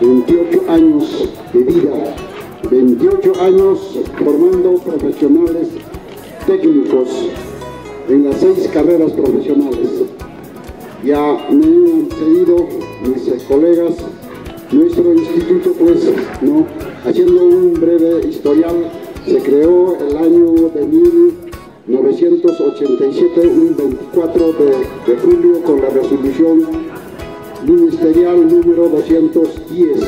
28 años de vida, 28 años formando profesionales técnicos en las seis carreras profesionales. Ya me han cedido mis colegas, nuestro instituto pues, haciendo un breve historial, se creó el año de 1987, un 24 de, de julio, con la resolución ministerial número 210,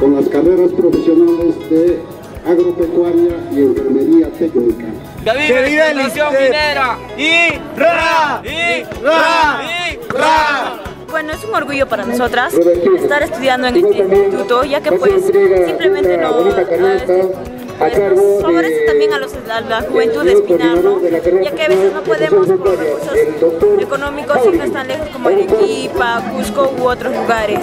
con las carreras profesionales de agropecuaria y enfermería técnica. ¡Que viva la nación minera! ¡Y ra! ¡Y ra! ¡Y ra! Bueno, es un orgullo para nosotras estar estudiando en este instituto, ya que pues simplemente no, no pues, favorece también a, los, a la juventud de Espinar, ¿no? ya que a veces no podemos por recursos económicos irnos tan lejos como Arequipa, Cusco u otros lugares.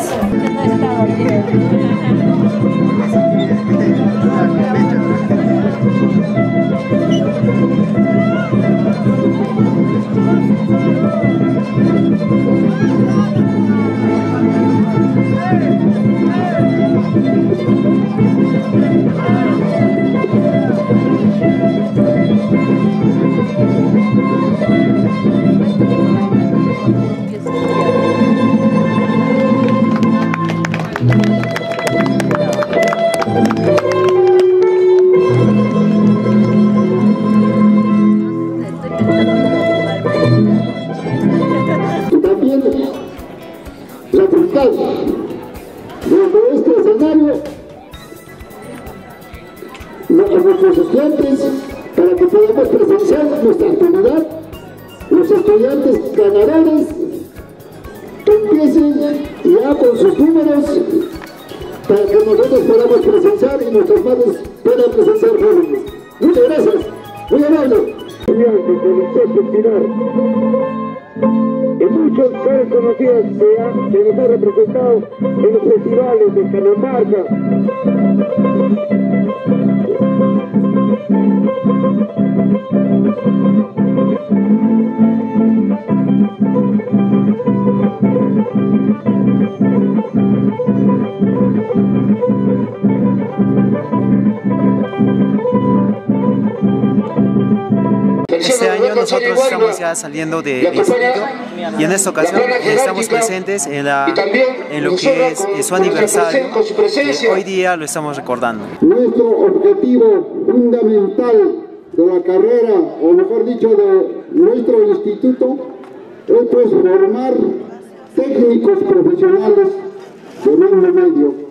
La fiscal desde este escenario a nuestros estudiantes para que podamos presenciar nuestra actividad los estudiantes ganadores empiecen ya con sus números para que nosotros podamos presenciar y nuestros padres puedan presenciar jóvenes. Muchas gracias, muy amable. Muchos caras conocidas se, ha, se nos ha representado en los festivales de Canamarca. Este año nosotros estamos ya saliendo del instituto y en esta ocasión estamos presentes en, la, en lo que es, su aniversario. hoy día lo estamos recordando. Nuestro objetivo fundamental de la carrera, o mejor dicho, de nuestro instituto, es pues formar técnicos profesionales de mundo medio.